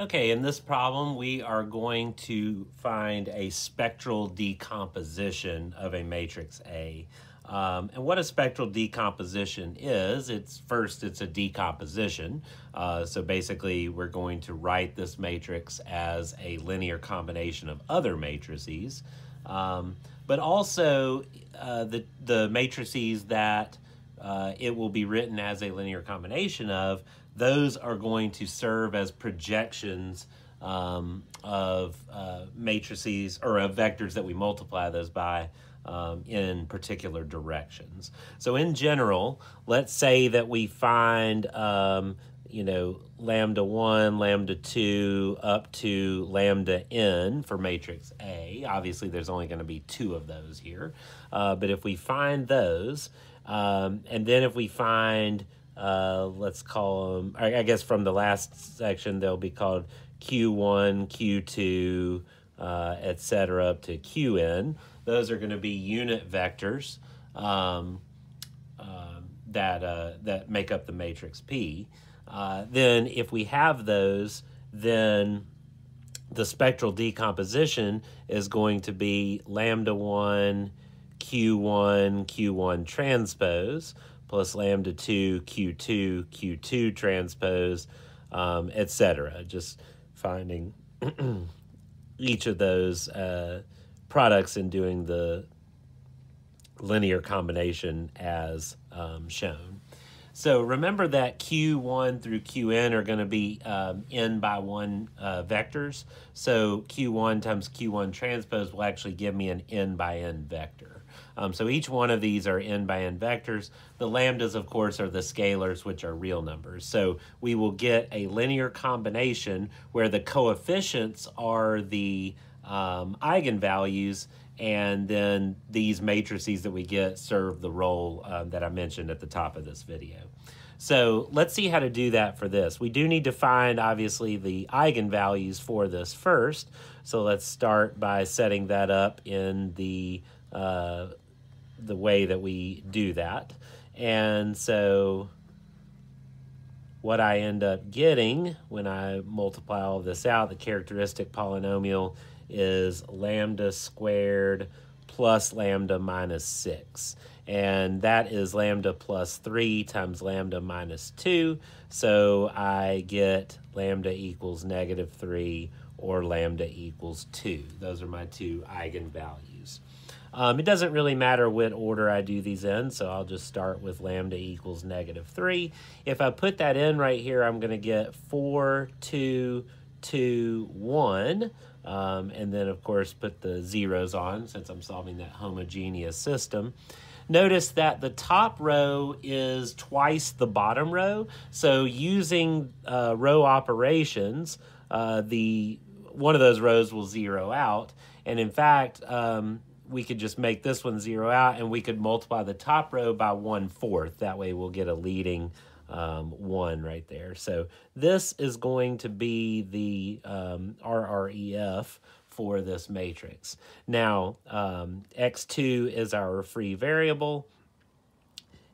Okay, in this problem, we are going to find a spectral decomposition of a matrix A. Um, and what a spectral decomposition is, it's first, it's a decomposition. Uh, so basically, we're going to write this matrix as a linear combination of other matrices. Um, but also, uh, the, the matrices that uh, it will be written as a linear combination of, those are going to serve as projections um, of uh, matrices or of vectors that we multiply those by um, in particular directions. So in general, let's say that we find, um, you know, lambda 1, lambda 2, up to lambda n for matrix A. Obviously, there's only going to be two of those here. Uh, but if we find those, um, and then if we find uh, let's call them, I, guess from the last section, they'll be called Q1, Q2, uh, etc. up to Qn. Those are going to be unit vectors um, uh, that, uh, that make up the matrix P. Uh, then if we have those, then the spectral decomposition is going to be lambda 1, Q1, Q1 transpose plus lambda 2 q2 q2 transpose um, etc just finding each of those uh, products and doing the linear combination as um, shown. So remember that q1 through qn are going to be um, n by 1 uh, vectors. So q1 times q1 transpose will actually give me an n by n vector um, so each one of these are n by n vectors. The lambdas, of course, are the scalars, which are real numbers. So we will get a linear combination where the coefficients are the um, eigenvalues, and then these matrices that we get serve the role um, that I mentioned at the top of this video. So let's see how to do that for this. We do need to find, obviously, the eigenvalues for this first. So let's start by setting that up in the uh, the way that we do that. And so what I end up getting when I multiply all this out, the characteristic polynomial is lambda squared plus lambda minus 6. And that is lambda plus 3 times lambda minus 2. So I get lambda equals negative 3 or lambda equals 2. Those are my two eigenvalues. Um, it doesn't really matter what order I do these in, so I'll just start with lambda equals negative 3. If I put that in right here, I'm going to get 4, 2, 2, 1. Um, and then, of course, put the zeros on since I'm solving that homogeneous system. Notice that the top row is twice the bottom row. So using uh, row operations, uh, the one of those rows will zero out. And in fact, um, we could just make this one zero out and we could multiply the top row by one fourth. That way we'll get a leading um, one right there. So this is going to be the um, RREF for this matrix. Now, um, x2 is our free variable,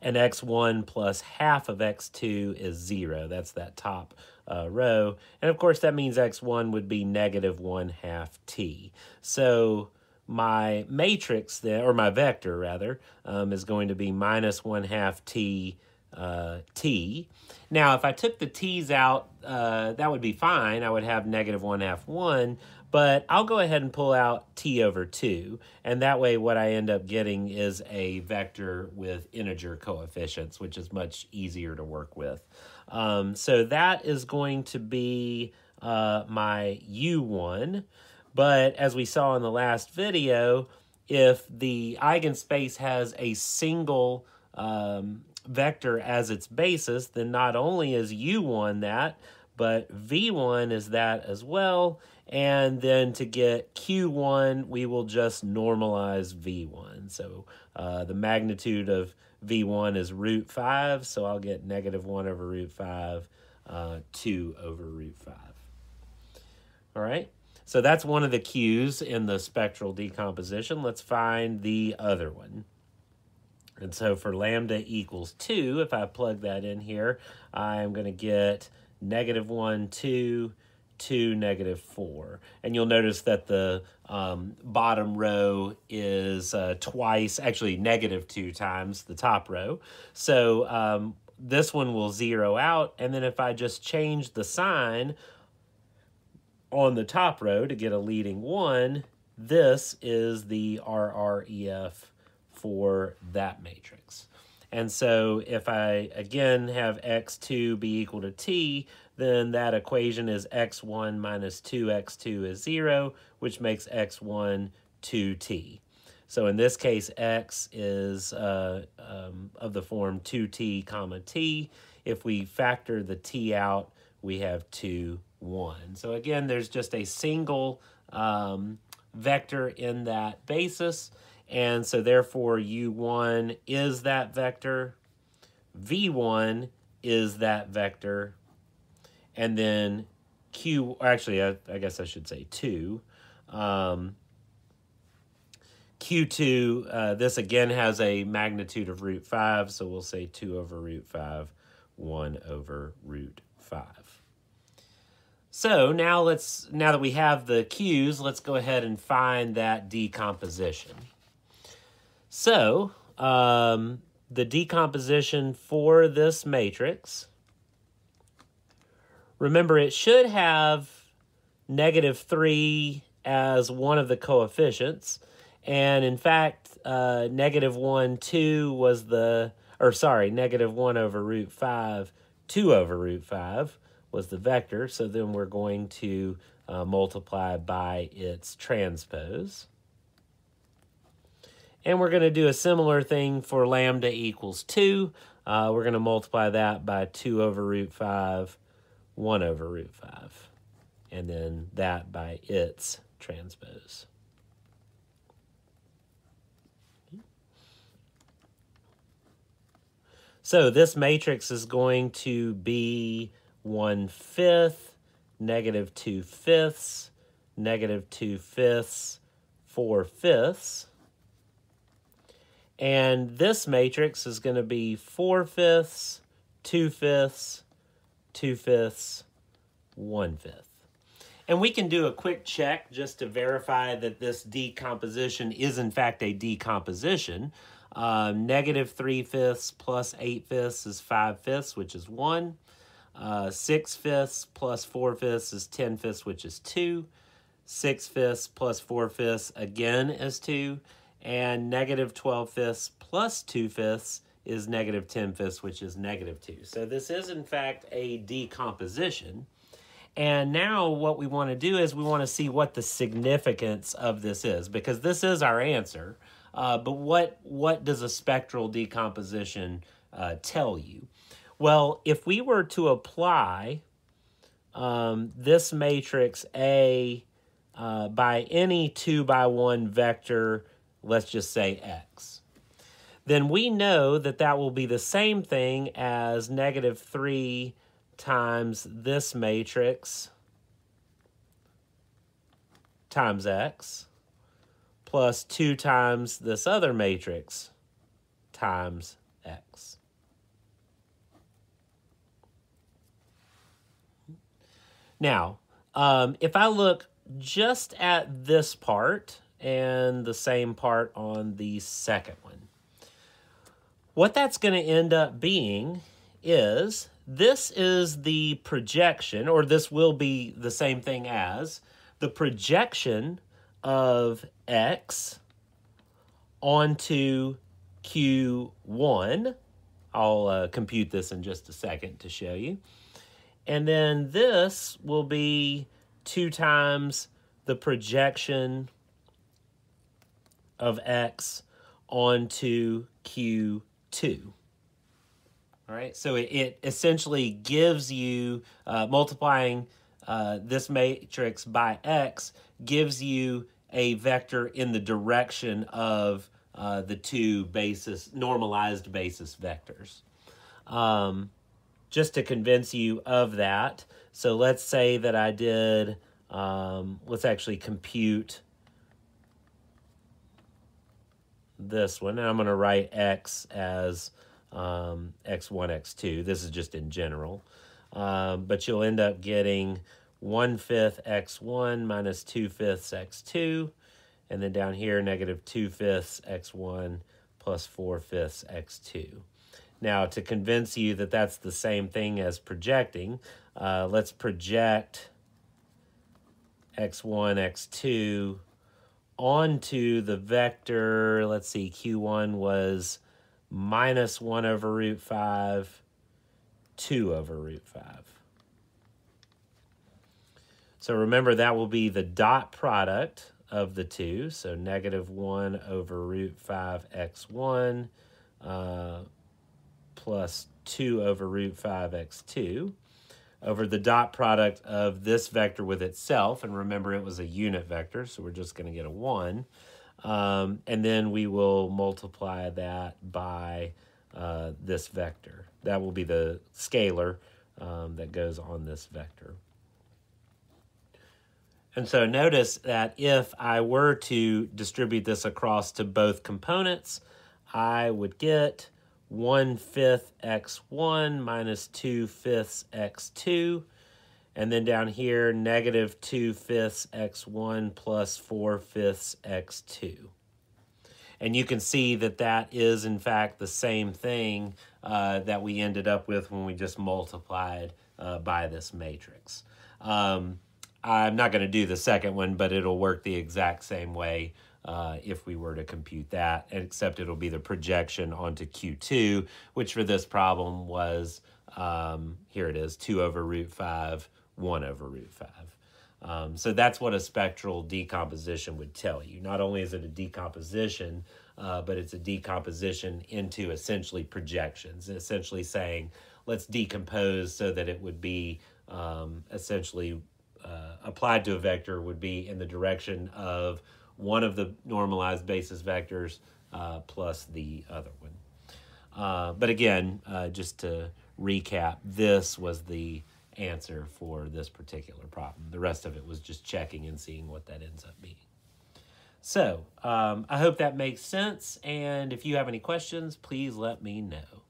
and x1 plus half of x2 is 0. That's that top uh, row. And of course, that means x1 would be negative 1 half t. So my matrix then, or my vector rather, um, is going to be minus 1 half t uh, t. Now, if I took the t's out, uh, that would be fine. I would have negative 1 half 1, but I'll go ahead and pull out t over 2, and that way what I end up getting is a vector with integer coefficients, which is much easier to work with. Um, so that is going to be uh, my u1. But as we saw in the last video, if the eigenspace has a single um, vector as its basis, then not only is u1 that, but v1 is that as well. And then to get q1, we will just normalize v1. So uh, the magnitude of v1 is root 5, so I'll get negative 1 over root 5, uh, 2 over root 5. All right? So that's one of the q's in the spectral decomposition. Let's find the other one. And so for lambda equals 2, if I plug that in here, I'm going to get negative 1, 2, 2, negative 4. And you'll notice that the um, bottom row is uh, twice, actually negative 2 times the top row. So um, this one will zero out. And then if I just change the sign on the top row to get a leading 1, this is the RREF for that matrix. And so if I, again, have x2 be equal to t, then that equation is x1 minus 2x2 is 0, which makes x1 2t. So in this case, x is uh, um, of the form 2t comma t. If we factor the t out, we have 2, 1. So again, there's just a single um, vector in that basis. And so therefore u1 is that vector, v1 is that vector, and then q, actually, I, I guess I should say 2. Um, q2, uh, this again has a magnitude of root 5, so we'll say 2 over root 5, 1 over root 5. So now let's now that we have the q's, let's go ahead and find that decomposition. So um, the decomposition for this matrix, remember it should have negative 3 as one of the coefficients. And in fact, uh, negative 1, 2 was the, or sorry, negative 1 over root 5, 2 over root 5 was the vector. So then we're going to uh, multiply by its transpose. And we're going to do a similar thing for lambda equals 2. Uh, we're going to multiply that by 2 over root 5, 1 over root 5. And then that by its transpose. So this matrix is going to be 1 fifth, negative 2 fifths, negative 2 fifths, 4 fifths. And this matrix is going to be 4 fifths, 2 fifths, 2 fifths, 1 fifth. And we can do a quick check just to verify that this decomposition is in fact a decomposition. Uh, negative 3 fifths plus 8 fifths is 5 fifths, which is 1. Uh, 6 fifths plus 4 fifths is 10 fifths, which is 2. 6 fifths plus 4 fifths again is 2 and negative 12 fifths plus 2 fifths is negative 10 fifths, which is negative 2. So this is, in fact, a decomposition. And now what we want to do is we want to see what the significance of this is, because this is our answer. Uh, but what, what does a spectral decomposition uh, tell you? Well, if we were to apply um, this matrix A uh, by any 2 by 1 vector let's just say x, then we know that that will be the same thing as negative 3 times this matrix times x plus 2 times this other matrix times x. Now, um, if I look just at this part, and the same part on the second one. What that's going to end up being is this is the projection, or this will be the same thing as the projection of x onto Q1. I'll uh, compute this in just a second to show you. And then this will be 2 times the projection of x onto Q2. All right, so it, it essentially gives you, uh, multiplying uh, this matrix by x gives you a vector in the direction of uh, the two basis, normalized basis vectors. Um, just to convince you of that, so let's say that I did, um, let's actually compute this one. And I'm going to write x as um, x1, x2. This is just in general. Um, but you'll end up getting 1 fifth x1 minus 2 fifths x2. And then down here, negative 2 fifths x1 plus 4 fifths x2. Now, to convince you that that's the same thing as projecting, uh, let's project x1, x2 onto the vector. Let's see, q1 was minus 1 over root 5, 2 over root 5. So remember that will be the dot product of the two. So negative 1 over root 5x1 uh, plus 2 over root 5x2 over the dot product of this vector with itself. And remember, it was a unit vector, so we're just going to get a 1. Um, and then we will multiply that by uh, this vector. That will be the scalar um, that goes on this vector. And so notice that if I were to distribute this across to both components, I would get 1 fifth x1 minus 2 fifths x2. And then down here, negative 2 fifths x1 plus 4 fifths x2. And you can see that that is, in fact, the same thing uh, that we ended up with when we just multiplied uh, by this matrix. Um, I'm not going to do the second one, but it'll work the exact same way uh, if we were to compute that, except it'll be the projection onto Q2, which for this problem was, um, here it is, 2 over root 5, 1 over root 5. Um, so that's what a spectral decomposition would tell you. Not only is it a decomposition, uh, but it's a decomposition into essentially projections, essentially saying, let's decompose so that it would be um, essentially uh, applied to a vector would be in the direction of one of the normalized basis vectors uh, plus the other one. Uh, but again, uh, just to recap, this was the answer for this particular problem. The rest of it was just checking and seeing what that ends up being. So um, I hope that makes sense. And if you have any questions, please let me know.